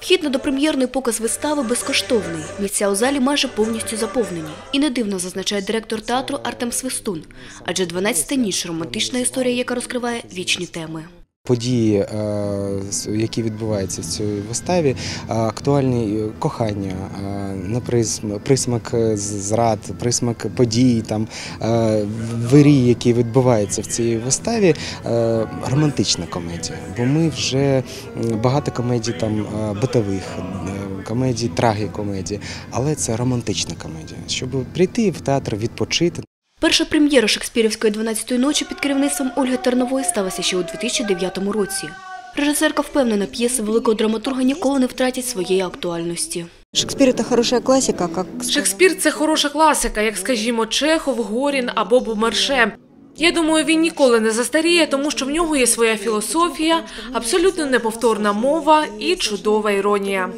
Вхід на допрем'єрний показ вистави безкоштовний. Місця у залі майже повністю заповнені. І не дивно зазначає директор театру Артем Свистун. Адже «12-та ніч романтична історія, яка розкриває вічні теми. Події, е, які відбуваються в цій виставі, е, актуальні е, кохання, на присм- присмак зрад, присмак подій, там вирій, які відбуваються в цій виставі, романтична комедія. Бо ми вже багато комедій там битових, комедій, трагікомедій, але це романтична комедія, щоб прийти в театр відпочити. Перша прем'єра Шекспірівської «12-ї ночі під керівництвом Ольги Тернової сталася ще у 2009 році. Режисерка впевнена, п'єси великого драматурга ніколи не втратять своєї актуальності. Это хорошая классика, как сказал- Шекспір це хороша класика, як, скажімо, Чехов, Горін або Бумерше. Я думаю, він ніколи не застаріє, тому що в нього є своя філософія, абсолютно неповторна мова і чудова іронія.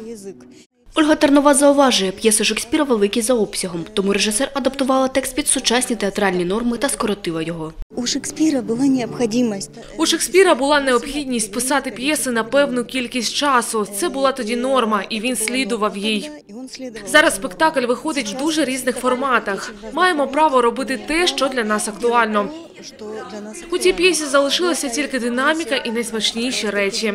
Ольга Тернова зауважує, п'єси Шекспіра великі за обсягом, тому режисер адаптувала текст під сучасні театральні норми та скоротила його. У Шекспира была необходимость. У Шекспіра була необхідність писати п'єси на певну кількість часу. Це була тоді норма, і він слідував їй. Зараз спектакль виходить в дуже різних форматах. Маємо право робити те, що для нас актуально. Что для нас У цій п'єсі залишилася тільки динаміка і найсмачніші речі.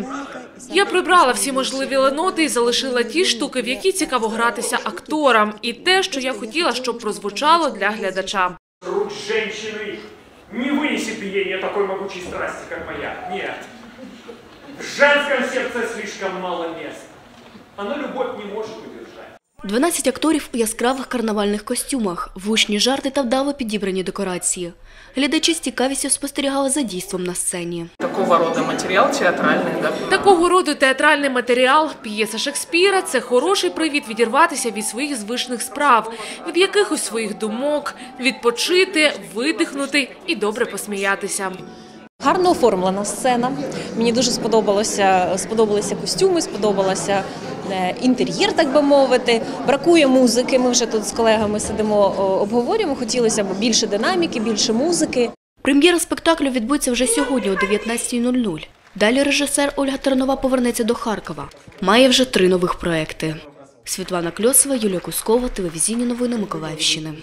Я прибрала всі можливі леноти і залишила ті штуки, в які цікаво гратися акторам, і те, що я хотіла, щоб прозвучало для глядача. Грудь женщины не вынесет биения такой могучей страсти, как моя. Нет. В женском сердце слишком мало места. Оно любовь не может удержать. 12 акторів у яскравих карнавальних костюмах, вучні жарти та вдало підібрані декорації. Глядачі з цікавістю спостерігали за дійством на сцені. такого рода материал театральный, да, Такого роду театральний матеріал, п'єса Шекспіра це хороший привід відірватися від своїх звичних справ, від якихось своїх думок, відпочити, видихнути і добре посміятися. Гарно оформлена сцена. Мені дуже сподобалося, сподобалися костюми, сподобалося е, інтер'єр, так би мовити. Бракує музики. Ми вже тут з колегами сидимо, обговорюємо. Хотілося б більше динаміки, більше музики. Прем'єра спектаклю відбудеться вже сьогодні о 19.00. Далі режисер Ольга Тернова повернеться до Харкова. Має вже три нових проекти. Світлана Кльосова, Юлія Кускова, телевізійні новини Миколаївщини.